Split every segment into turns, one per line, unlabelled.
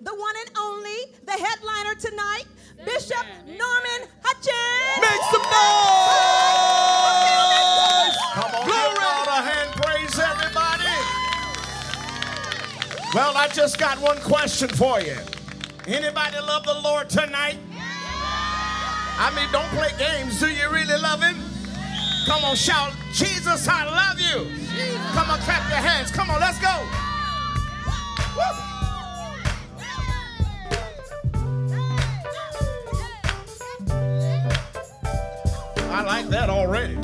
the one and only, the headliner tonight, Bishop Norman Hutchins.
Make some noise!
Come on, Glory. out a hand praise, everybody. Well, I just got one question for you. Anybody love the Lord tonight? I mean, don't play games. Do you really love him? Come on, shout, Jesus, I love you. Come on, clap your hands. Come on, let's go. Woo. like that already.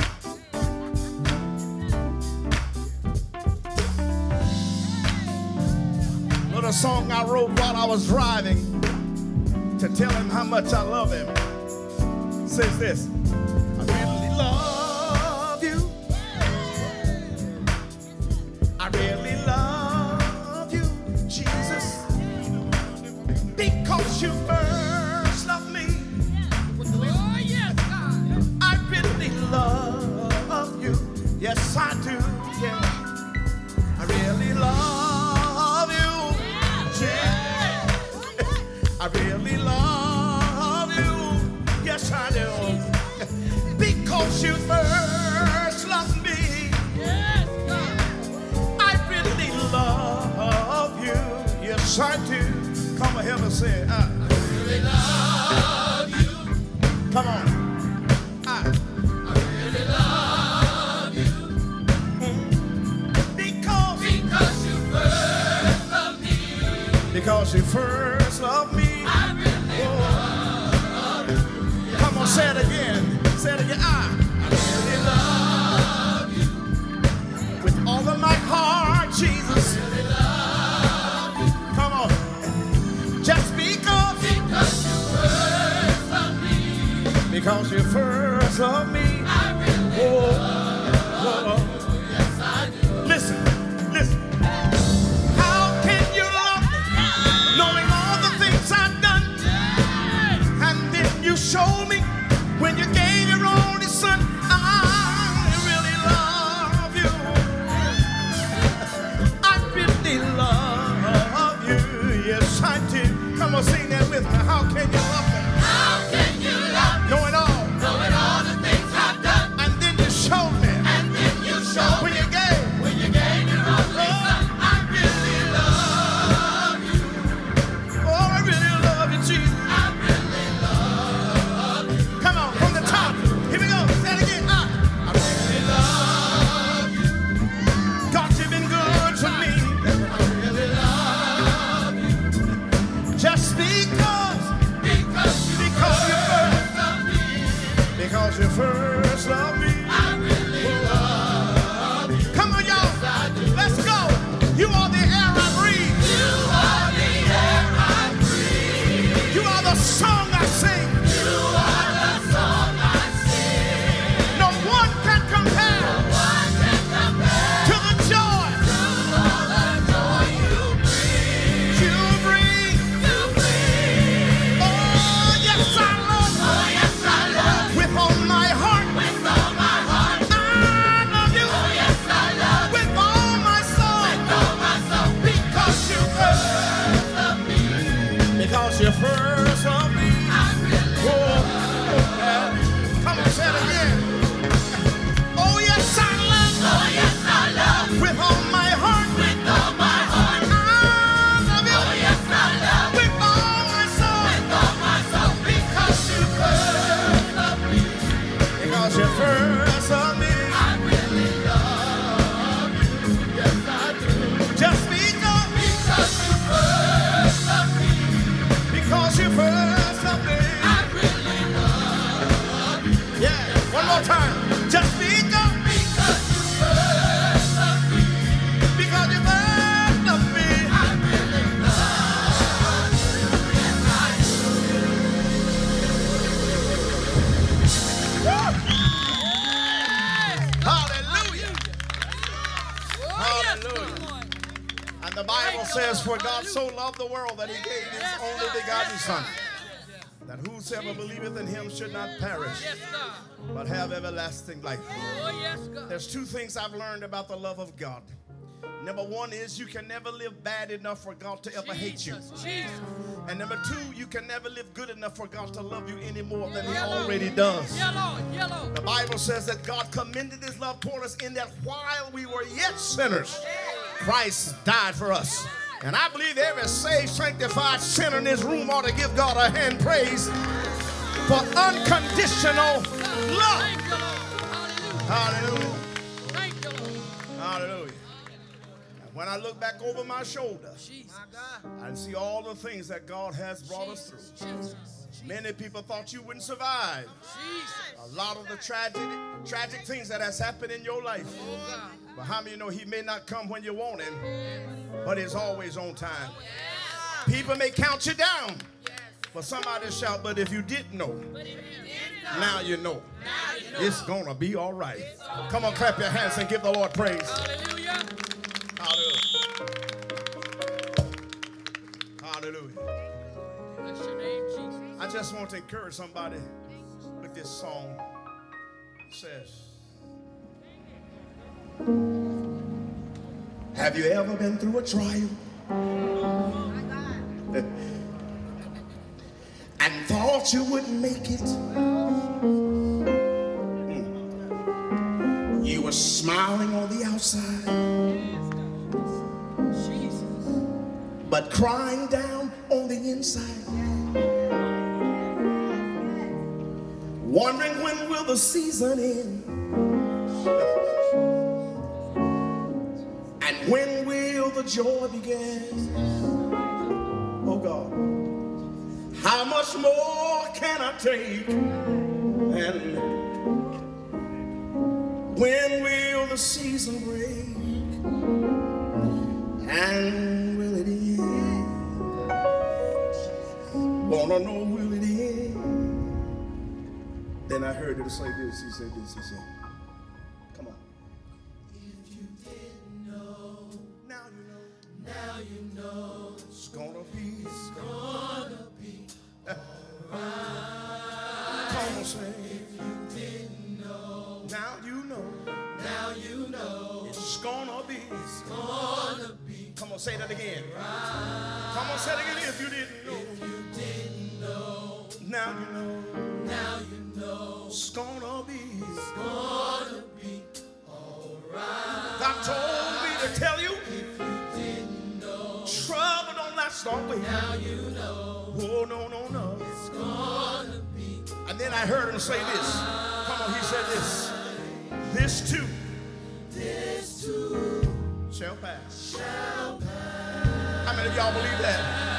Little song I wrote while I was driving to tell him how much I love him says this try to come ahead and say it. Uh, I
really love you.
Come on. Uh, I
really love you.
Because,
you first loved me.
Because you first loved me.
I really love you.
Yes, come on, say it again. Say it again. I. over my heart, Jesus. Come on. Just because.
Because you first love me.
Because you first of me.
I really
oh.
love oh. Yes, I do.
Listen, listen. How can you love me knowing all the things I've done? And then you show me when you gave your only son.
the
world that he gave his
yes,
only begotten
yes,
Son, that whosoever believeth in him should not perish,
yes,
but have everlasting life.
Oh,
There's two things I've learned about the love of God. Number one is you can never live bad enough for God to ever Jesus, hate you.
Jesus.
And number two, you can never live good enough for God to love you any more than
yellow, He
already does.
Yellow, yellow.
The Bible says that God commended His love toward us in that while we were yet sinners, Christ died for us. And I believe every saved, sanctified sinner in this room ought to give God a hand praise for unconditional love.
Thank you, Lord. Hallelujah.
Hallelujah.
Thank you, Lord.
Hallelujah. And when I look back over my shoulder. I see all the things that God has brought us through. Many people thought you wouldn't survive.
Jesus.
A lot of the tragic, tragic things that has happened in your life.
Oh,
But how many know he may not come when you want him, but he's always on time. Oh, people may count you down, but somebody shout, but if you didn't know, now you know. It's gonna be all right. Come on, clap your hands and give the Lord praise.
Hallelujah.
Hallelujah. Hallelujah.
Bless your name, Jesus.
I just want to encourage somebody with this song. It says, Have you ever been through a trial? and thought you wouldn't make it? Hmm. You were smiling on the outside, but crying down on the inside. Wondering when will the season end? And when will the joy begin? Oh God, how much more can I take? And when will the season break? And will it end? Wanna know will? Then I heard it him say this. He said this. He said, "Come on." If you didn't know, now you know. Now you know. It's gonna be. It's gonna be. Come on, say. If you didn't know, now you know. Now you know. It's gonna be. It's gonna be. Come on, say that again. Come on, say it again. If you Trouble don't. Now you know. Oh no no no. It's gonna be. And then I heard him say this. Come on, he said this. This too. This too. Shall pass. Shall pass. How many of y'all believe that?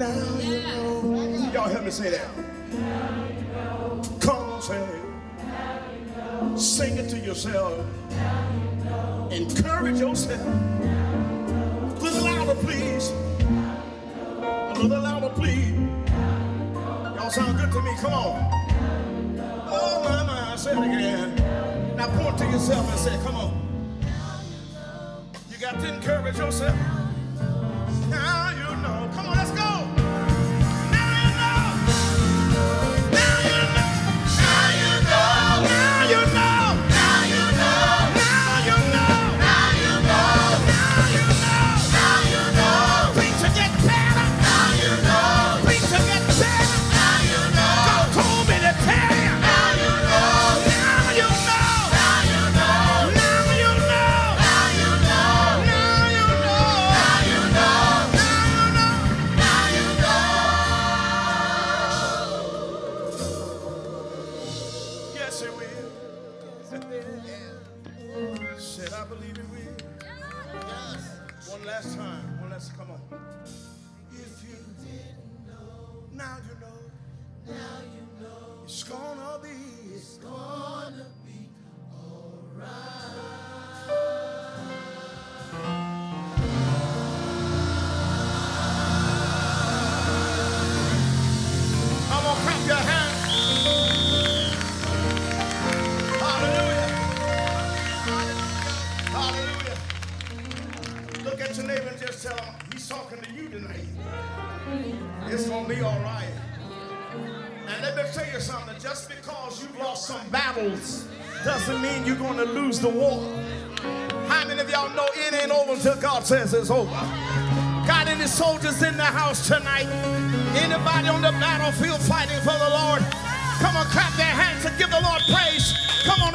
Now you know. Y'all help me say that. Come on, say it. Sing it to yourself. Encourage yourself. A little louder, please. A little louder, please. Y'all sound good to me. Come on. Oh, my, my. Say it again. Now point to yourself and say, come on. You got to encourage yourself. the war. How many of y'all know it ain't over until God says it's over? Got any soldiers in the house tonight? Anybody on the battlefield fighting for the Lord? Come on, clap their hands and give the Lord praise. Come on,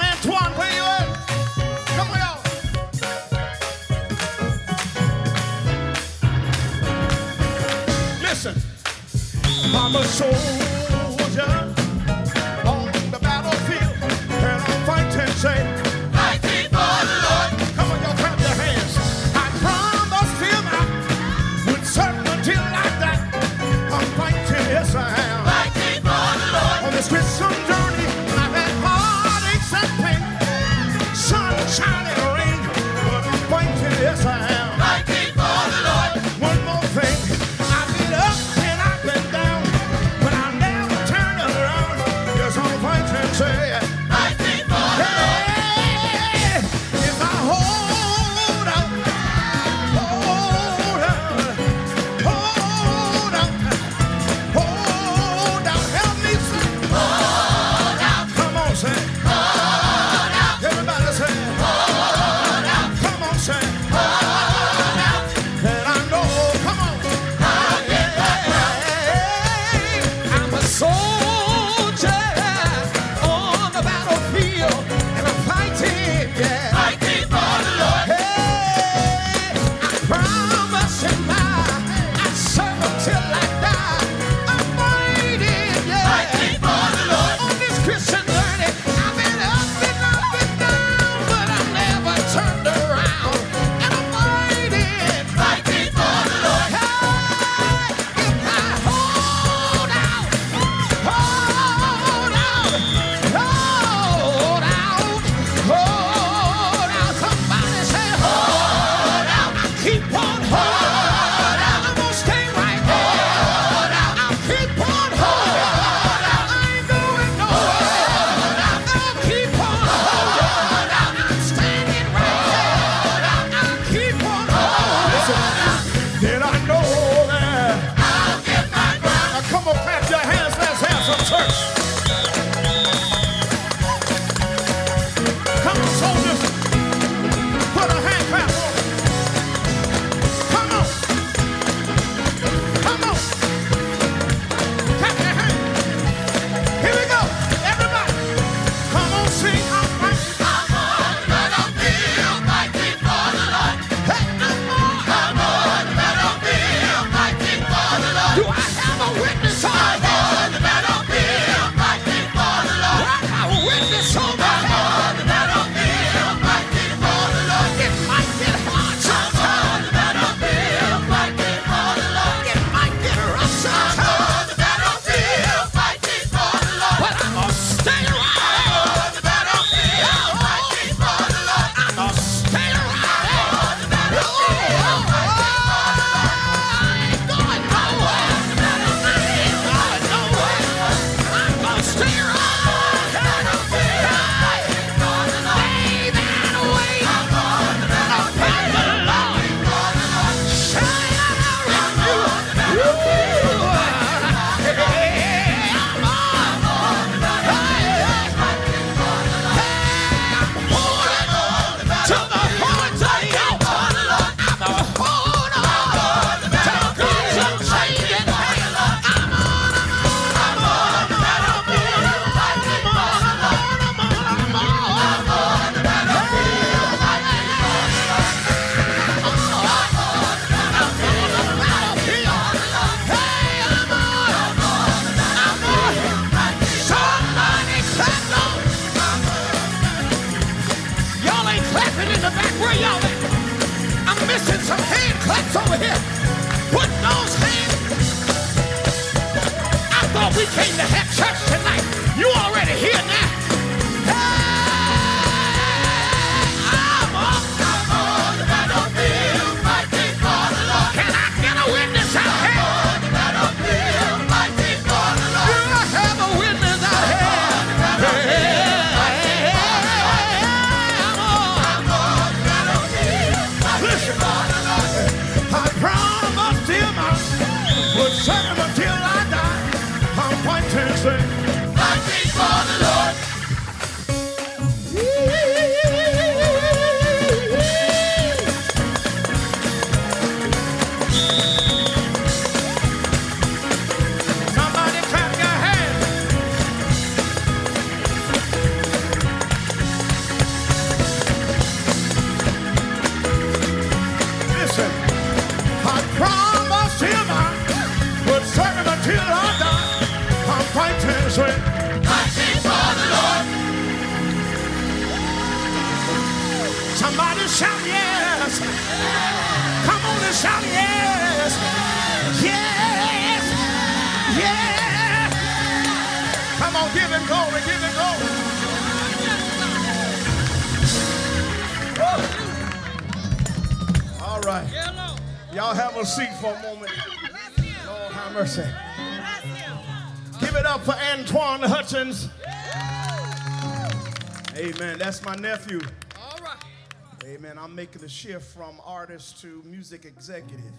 the shift from artist to music executive.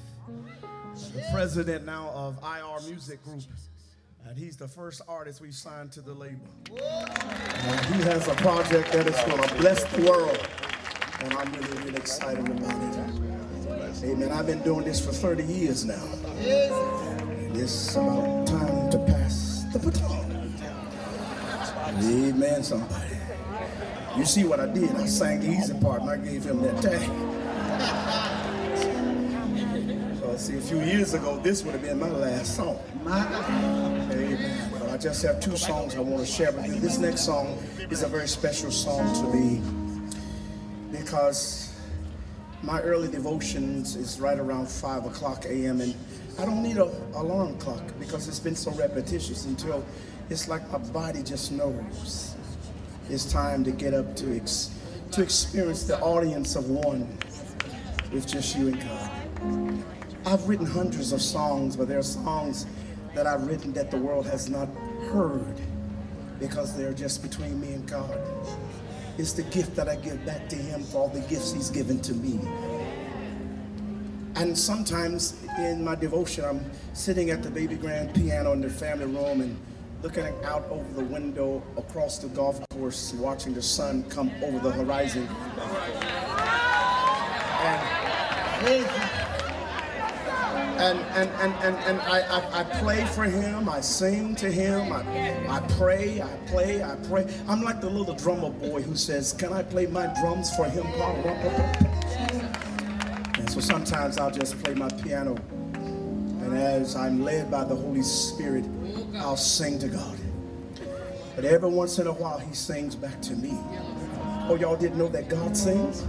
The president now of IR Music Group. And he's the first artist we signed to the label. And he has a project that is going to bless the world. And I'm really, really excited about it. Amen. I've been doing this for 30 years now. And it's about time to pass the baton. Amen, somebody. You see what I did? I sang the easy part and I gave him that tag. So see, a few years ago, this would have been my last song. Amen. But I just have two songs I want to share with you. This next song is a very special song to me because my early devotions is right around 5 o'clock a.m. and I don't need an alarm clock because it's been so repetitious until it's like my body just knows it's time to get up to ex- to experience the audience of one with just you and God. I've written hundreds of songs, but there are songs that I've written that the world has not heard because they're just between me and God. It's the gift that I give back to Him for all the gifts He's given to me. And sometimes in my devotion, I'm sitting at the baby grand piano in the family room, and looking out over the window across the golf course, watching the sun come over the horizon. And, and, and, and, and, and I, I, I play for him, I sing to him, I, I pray, I play, I pray. I'm like the little drummer boy who says, Can I play my drums for him? And so sometimes I'll just play my piano. And as I'm led by the Holy Spirit, I'll sing to God. But every once in a while, He sings back to me. Oh, y'all didn't know that God sings?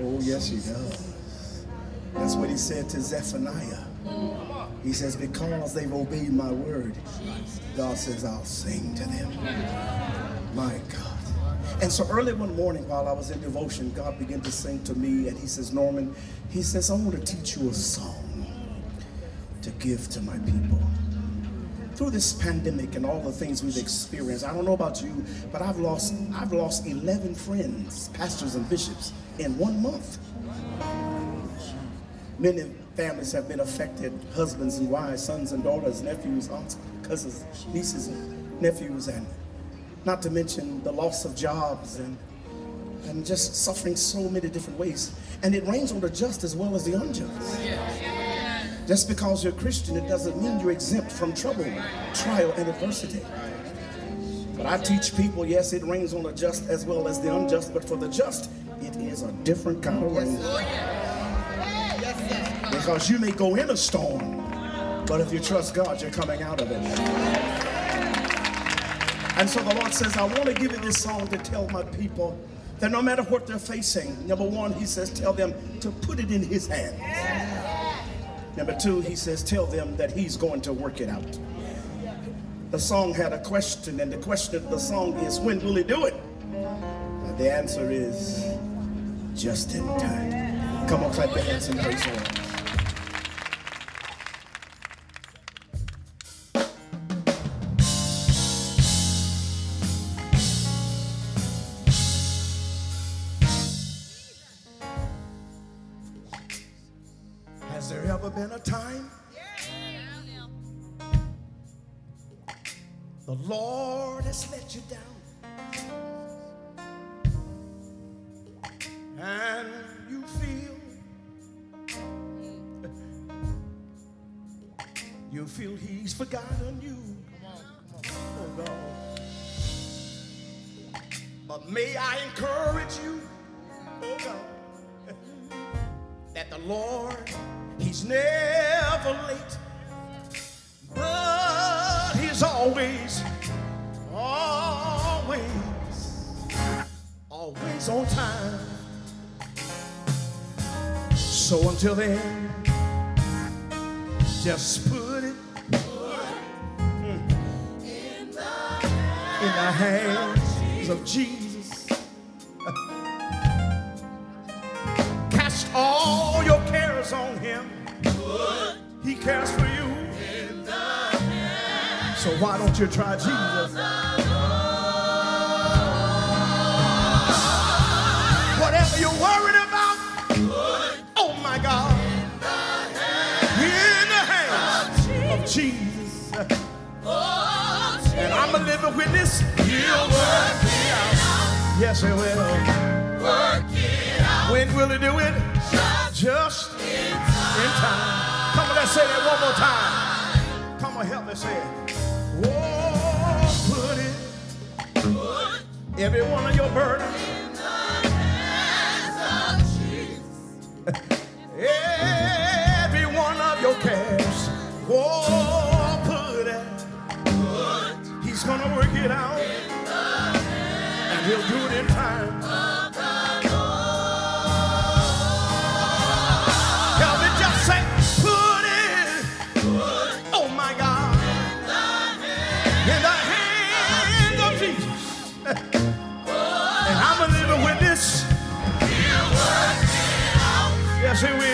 Oh, yes, He does. That's what He said to Zephaniah. He says, Because they've obeyed my word, God says, I'll sing to them. My God. And so early one morning while I was in devotion, God began to sing to me, and He says, Norman, He says, I want to teach you a song to give to my people. Through this pandemic and all the things we've experienced, I don't know about you, but I've lost I've lost 11 friends, pastors and bishops in one month. Many families have been affected, husbands and wives, sons and daughters, nephews, aunts, cousins, nieces and nephews, and not to mention the loss of jobs and and just suffering so many different ways. And it rains on the just as well as the unjust. Just because you're Christian, it doesn't mean you're exempt from trouble, trial, and adversity. But I teach people, yes, it rains on the just as well as the unjust, but for the just, it is a different kind of rain. Because you may go in a storm, but if you trust God, you're coming out of it. And so the Lord says, I want to give you this song to tell my people that no matter what they're facing, number one, He says, tell them to put it in His hands. Number two, He says, tell them that He's going to work it out. The song had a question, and the question of the song is, when will He do it? The answer is, just in time. Come on, clap your hands and praise the Lord. He's forgotten you oh God but may I encourage you oh God that the Lord, He's never late, but He's always, always, always on time. So until then, just put the hands of Jesus. Cast all your cares on him. He cares for you. So why don't you try Jesus? Whatever you're worried I'm witness. He'll work it out. Yes, he will. When will he do it? Just in time. Come on, let's say that one more time. Come on, help me say it. Oh, put it, every one of your burdens, gonna work it out, and he'll do it in time. Help me just say, put it, oh my God, in the of Jesus. And I'm a living witness. Yes, he will.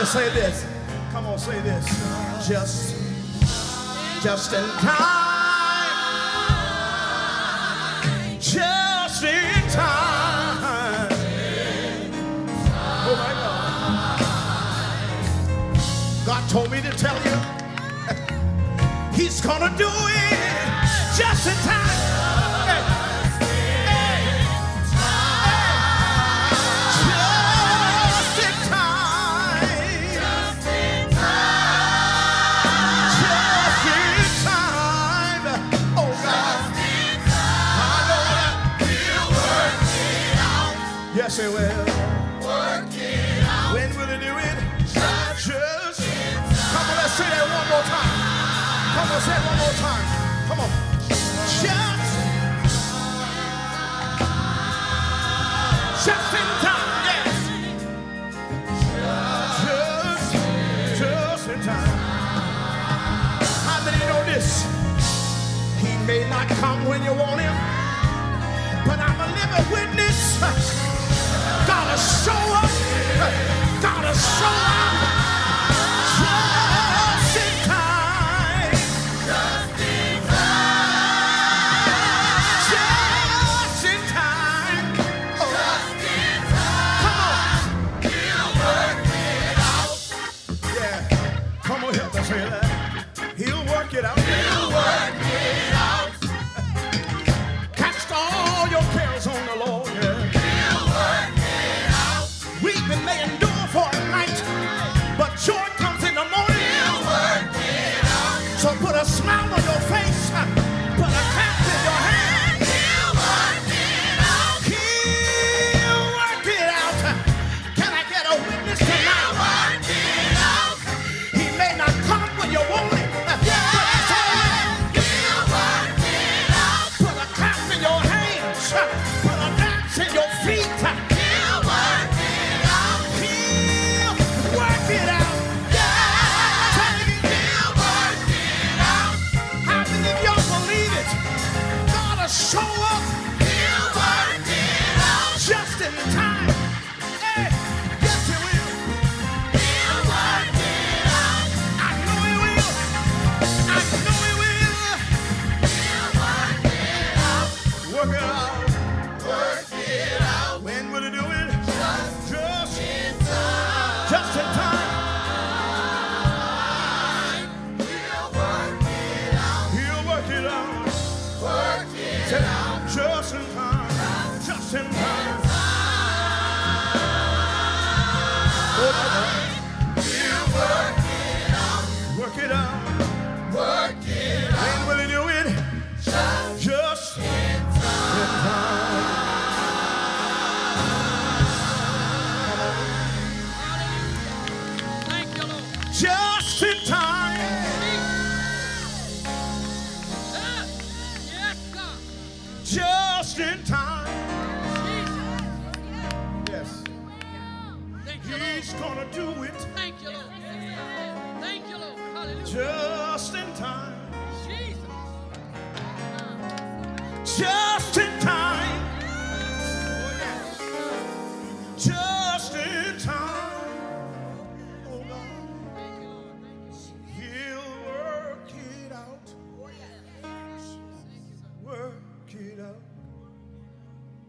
me say this. Come on, say this. Just, just in time. Just in time. Oh my God. God told me to tell you, He's gonna do it just in time. That. Yes, He will. When will He do it? Just. Come on, let's say that one more time. Come on, say it one more time. Come on. Just. Just in time. Yes. Just. Just in time. How many know this? He may not come when you want him, but I'm a living witness. Up. Gotta show up.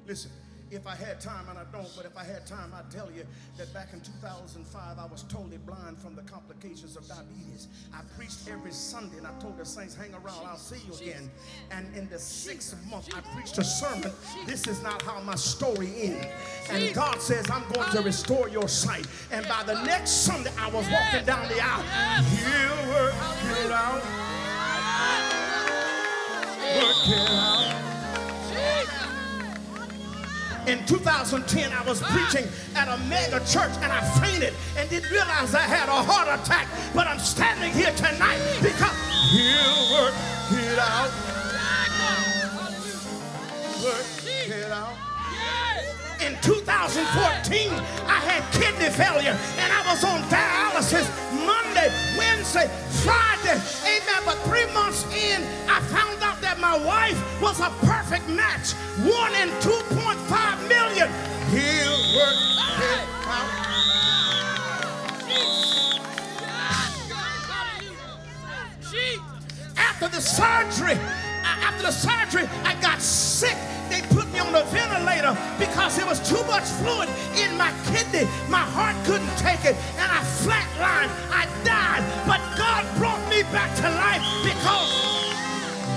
Listen, if I had time, and I don't, but if I had time, I'd tell you that back in 2005, I was totally blind from the complications of diabetes. I preached every Sunday, and I told the saints, hang around, I'll see you again. And in the sixth month, I preached a sermon. This is not how my story ends. And God says, I'm going to restore your sight. And by the next Sunday, I was walking down the aisle. He'll work it out. Work it out. In 2010, I was ah. preaching at a mega church and I fainted and didn't realize I had a heart attack. But I'm standing here tonight because He'll work it out. Work it out. In 2014, I had kidney failure and I was on dialysis Monday, Wednesday, Friday. Amen. But three months in, I found out that my wife was a perfect match. One in 2.5 million. He'll work it out. After the surgery, uh, after the surgery, I got sick. They put me on the ventilator because there was too much fluid in my kidney. My heart couldn't take it, and I flatlined. I died. But God brought me back to life because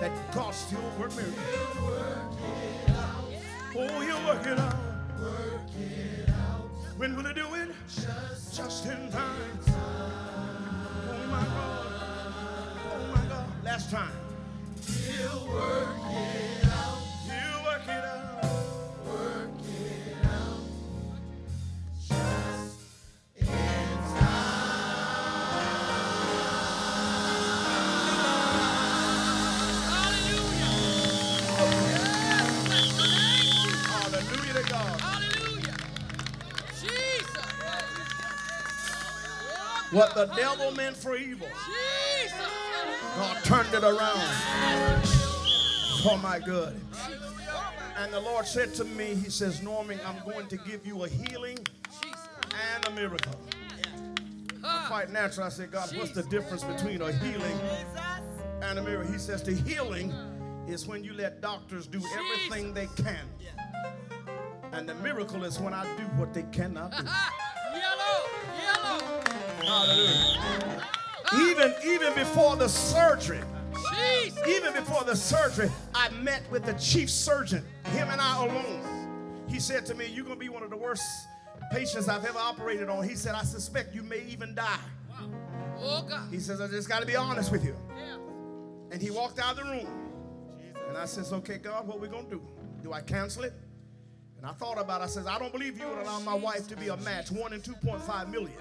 that God still works miracles. Oh, he'll work it out. When will he do it? Just, Just in time. Oh my God. Oh my God. Last time. He'll work it out. What the devil meant for evil, God turned it around for my good. And the Lord said to me, He says, Norman, I'm going to give you a healing and a miracle. I'm Quite natural. I said, God, what's the difference between a healing and a miracle? He says, the healing is when you let doctors do everything they can. And the miracle is when I do what they cannot do. Hallelujah. Even, even before the surgery,
Jesus.
even before the surgery, I met with the chief surgeon, him and I alone. He said to me, You're going to be one of the worst patients I've ever operated on. He said, I suspect you may even die.
Oh God.
He says, I just got to be honest with you.
Yeah.
And he walked out of the room. And I says, Okay, God, what we going to do? Do I cancel it? And I thought about it. I says, I don't believe you would allow my wife to be a match, one in 2.5 million,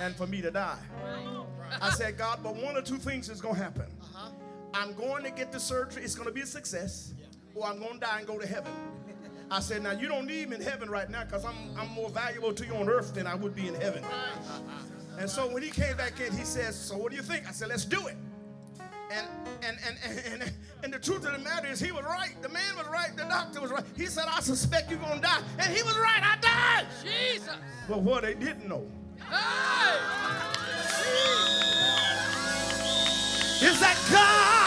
and for me to die. I said, God, but one or two things is going to happen. Uh-huh. I'm going to get the surgery, it's going to be a success, or I'm going to die and go to heaven. I said, now you don't need me in heaven right now because I'm, I'm more valuable to you on earth than I would be in heaven. Uh-huh. And so when he came back in, he says, so what do you think? I said, let's do it. And, and, and, and, and, and the truth of the matter is, he was right. The man was right. The doctor was right. He said, I suspect you're going to die. And he was right. I died.
Jesus.
But what they didn't know
Hey.
is that God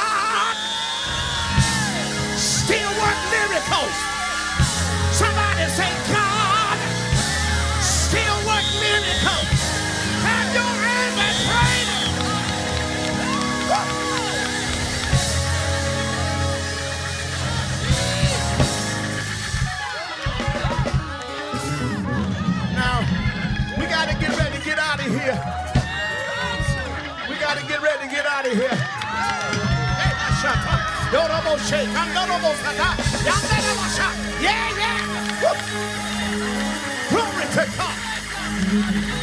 out of here. Yeah, yeah. Glory to God.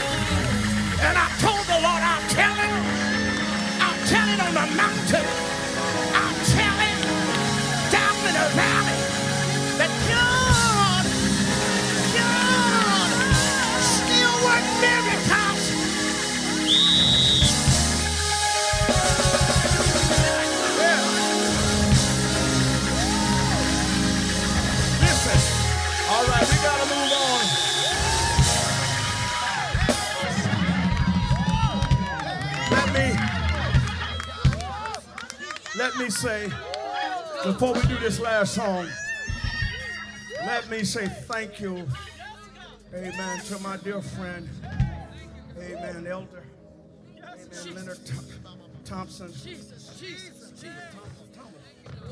Me say before we do this last song. Let me say thank you, Amen, to my dear friend, Amen, Elder, Amen, Leonard Thompson.
Jesus. Jesus. Jesus.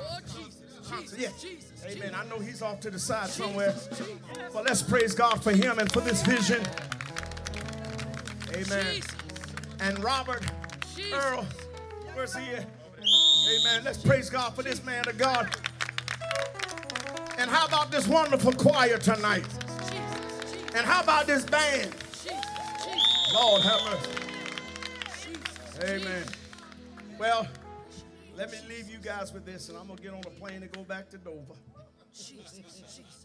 Oh Jesus. Jesus.
Yeah. Amen. I know he's off to the side somewhere. But let's praise God for him and for this vision. Amen. And Robert. Earl, where's he at? Amen. Let's praise God for this man of God. And how about this wonderful choir tonight? And how about this band? Lord have mercy. Amen. Well, let me leave you guys with this, and I'm gonna get on a plane and go back to Dover,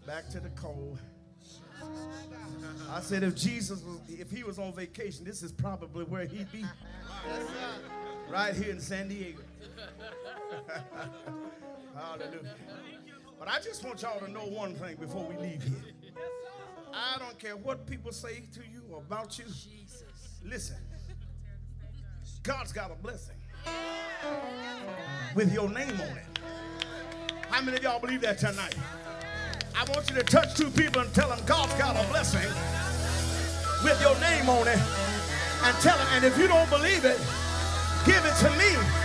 back to the cold. I said, if Jesus was, if he was on vacation, this is probably where he'd be. Right here in San Diego. Hallelujah. But I just want y'all to know one thing before we leave here. I don't care what people say to you or about you. Jesus. Listen, God's got a blessing with your name on it. How many of y'all believe that tonight? I want you to touch two people and tell them God's got a blessing with your name on it. And tell them, and if you don't believe it, give it to me.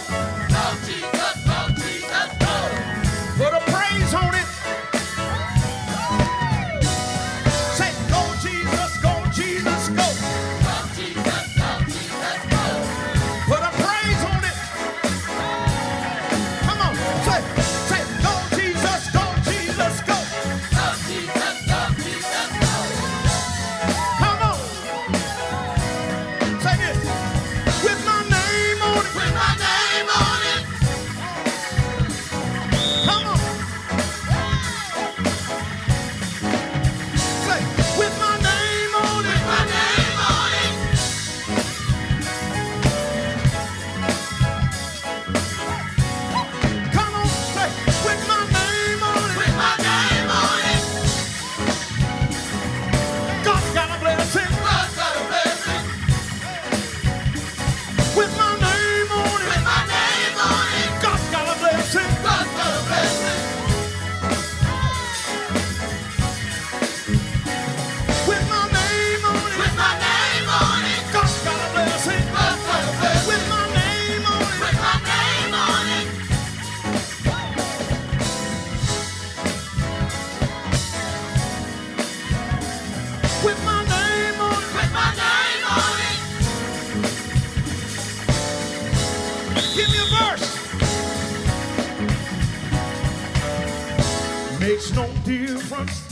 makes no difference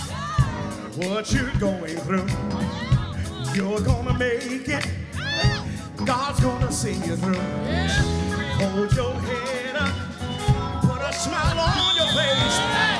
what you're going through. You're gonna make it. God's gonna see you through. Hold your head up. Put a smile on your face.